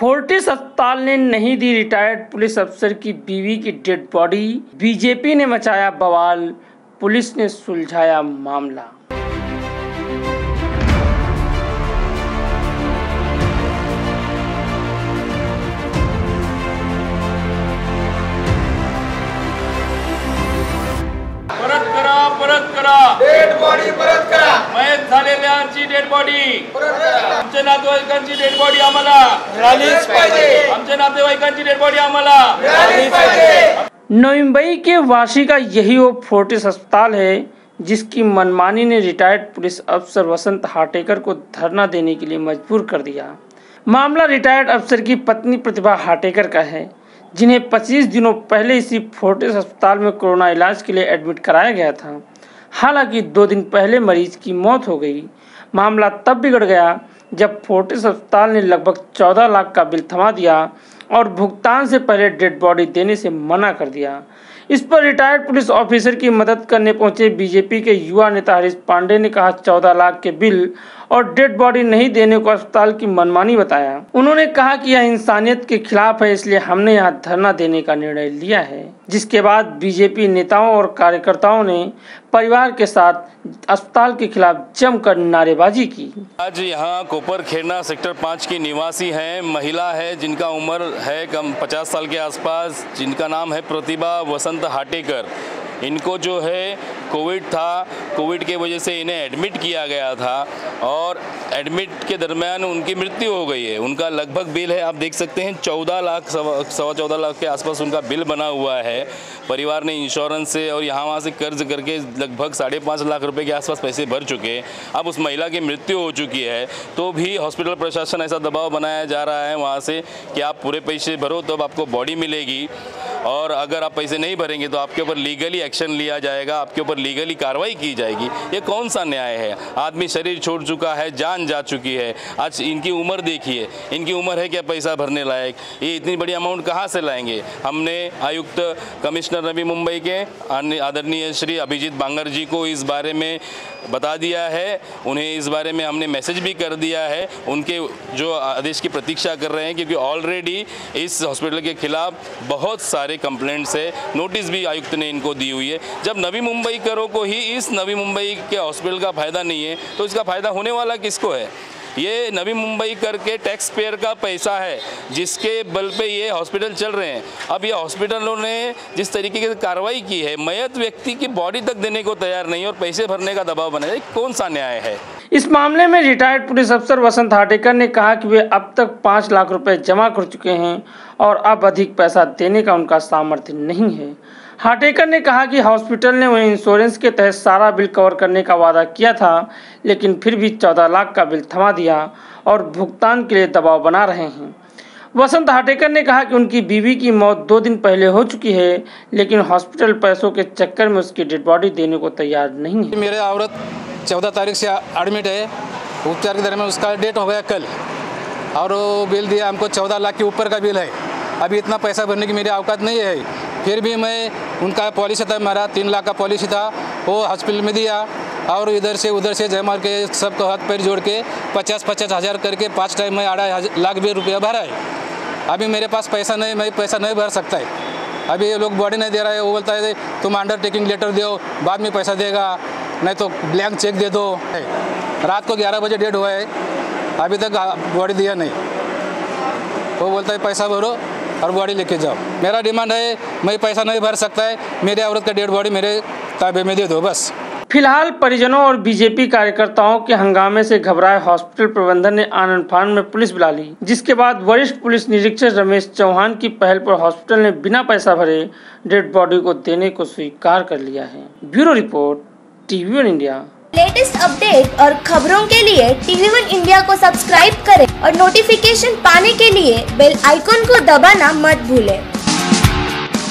Fortis अस्पताल ने नहीं दी रिटायर्ड पुलिस अफसर की बीवी की डेड बॉडी। बीजेपी ने मचाया बवाल, पुलिस ने सुलझाया मामला। परत करा. डेड बॉडी परत करा. मयत झालेल्यांची डेड बॉडी परत करा. आमच्या नातेवाईकांची डेड बॉडी आम्हाला. मिळालीच पाहिजे. आमच्या नातेवाईकांची डेड बॉडी आम्हाला. मिळालीच पाहिजे. नवी मुंबई के वाशी का यही वो फोर्टिस अस्पताल है जिसकी मनमानी ने रिटायर्ड पुलिस अफसर वसंत हाटेकर को धरना देने के लिए मजबूर कर दिया। मामला रिटायर्ड अफसर की पत्नी प्रतिभा हाटेकर का है जिन्हें 25 दिनों पहले इसी फोर्टिस अस्पताल में कोरोना इलाज के लिए एडमिट कराया गया था। हालाँकि दो दिन पहले मरीज़ की मौत हो गई। मामला तब बिगड़ गया जब फोर्टिस अस्पताल ने लगभग 14 लाख का बिल थमा दिया और भुगतान से पहले डेड बॉडी देने से मना कर दिया। इस पर रिटायर्ड पुलिस ऑफिसर की मदद करने पहुँचे बीजेपी के युवा नेता हरीश पांडे ने कहा, चौदह लाख के बिल और डेड बॉडी नहीं देने को अस्पताल की मनमानी बताया। उन्होंने कहा कि यह इंसानियत के खिलाफ है, इसलिए हमने यहाँ धरना देने का निर्णय लिया है। जिसके बाद बीजेपी नेताओं और कार्यकर्ताओं ने परिवार के साथ अस्पताल के खिलाफ जमकर नारेबाजी की। आज यहाँ कोपर खेरना सेक्टर पाँच की निवासी हैं, महिला है जिनका उम्र है कम पचास साल के आसपास, जिनका नाम है प्रतिभा वसंत हाटेकर। इनको जो है कोविड था, कोविड के वजह से इन्हें एडमिट किया गया था। और एडमिट के दरमियान उनकी मृत्यु हो गई है। उनका लगभग बिल है, आप देख सकते हैं, चौदह लाख, सवा चौदह लाख के आसपास उनका बिल बना हुआ है। परिवार ने इंश्योरेंस से और यहाँ वहाँ से कर्ज करके लगभग साढ़े पाँच लाख रुपए के आसपास पैसे भर चुके हैं। अब उस महिला की मृत्यु हो चुकी है तो भी हॉस्पिटल प्रशासन ऐसा दबाव बनाया जा रहा है वहाँ से कि आप पूरे पैसे भरो, तब आपको बॉडी मिलेगी। और अगर आप पैसे नहीं भरेंगे तो आपके ऊपर लीगली एक्शन लिया जाएगा, आपके ऊपर लीगली कार्रवाई की जाएगी। ये कौन सा न्याय है? आदमी शरीर छोड़ चुका है, जान जा चुकी है। आज इनकी उम्र देखिए, इनकी उम्र है क्या पैसा भरने लायक? ये इतनी बड़ी अमाउंट कहाँ से लाएँगे? हमने आयुक्त कमिश्नर नवी मुंबई के आदरणीय श्री अभिजीत बांगर जी को इस बारे में बता दिया है। उन्हें इस बारे में हमने मैसेज भी कर दिया है। उनके जो आदेश की प्रतीक्षा कर रहे हैं, क्योंकि ऑलरेडी इस हॉस्पिटल के खिलाफ बहुत सारे कंप्लेंट्स है नोटिस भी आयुक्त ने इनको दी हुई है। जब नवी मुंबई करो को ही इस नवी मुंबई के हॉस्पिटल का फ़ायदा नहीं है तो इसका फ़ायदा होने वाला किसको है? ये नवी मुंबई करके टैक्स पेयर का पैसा है, जिसके बल पे ये हॉस्पिटल चल रहे हैं। अब ये हॉस्पिटलों ने जिस तरीके की कार्रवाई की है, मयत व्यक्ति की बॉडी तक देने को तैयार नहीं और पैसे भरने का दबाव बनाया कौन सा न्याय है? इस मामले में रिटायर्ड पुलिस अफसर वसंत हाटेकर ने कहा कि वे अब तक पाँच लाख रुपए जमा कर चुके हैं और अब अधिक पैसा देने का उनका सामर्थ्य नहीं है। हाटेकर ने कहा कि हॉस्पिटल ने उन्हें इंश्योरेंस के तहत सारा बिल कवर करने का वादा किया था, लेकिन फिर भी चौदह लाख का बिल थमा दिया और भुगतान के लिए दबाव बना रहे हैं। वसंत हाटेकर ने कहा कि उनकी बीवी की मौत दो दिन पहले हो चुकी है, लेकिन हॉस्पिटल पैसों के चक्कर में उसकी डेड बॉडी देने को तैयार नहीं है। मेरे औरत चौदह तारीख से एडमिट है। उपचार के दरमियान उसका डेट हो गया कल। और वो बिल दिया हमको चौदह लाख के ऊपर का बिल है। अभी इतना पैसा भरने की मेरी औकात नहीं है। फिर भी मैं उनका पॉलिसी था, मेरा तीन लाख का पॉलिसी था, वो हॉस्पिटल में दिया। और इधर से उधर से जय मार के सबको हाथ पैर जोड़ के पचास पचास हज़ार करके पाँच टाइम में अढ़ाई लाख भी रुपया भरा है। अभी मेरे पास पैसा नहीं, मैं पैसा नहीं भर सकता है। अभी ये लोग बॉडी नहीं दे रहा है, वो बोलता है, तुम अंडरटेकिंग लेटर दो, बाद में पैसा देगा। नहीं तो ब्लैंक चेक दे दो। रात को 11 बजे डेट हुआ है। अभी तक बॉडी दिया नहीं। वो बोलता है, पैसा भरो और बॉडी लेके जाओ। मेरा डिमांड है, मैं पैसा नहीं भर सकता है। मेरे औरत का डेड बॉडी मेरे ताबे में दे दो, बस। फ़िलहाल परिजनों और बीजेपी कार्यकर्ताओं के हंगामे से घबराए हॉस्पिटल प्रबंधन ने आनंद फान में पुलिस बुला ली। जिसके बाद वरिष्ठ पुलिस निरीक्षक रमेश चौहान की पहल पर हॉस्पिटल ने बिना पैसा भरे डेड बॉडी को देने को स्वीकार कर लिया है। Bureau report TV one India. Latest update और खबरों के लिए टीवी वन इंडिया को सब्सक्राइब करें और नोटिफिकेशन पाने के लिए बेल आइकॉन को दबाना मत भूलें।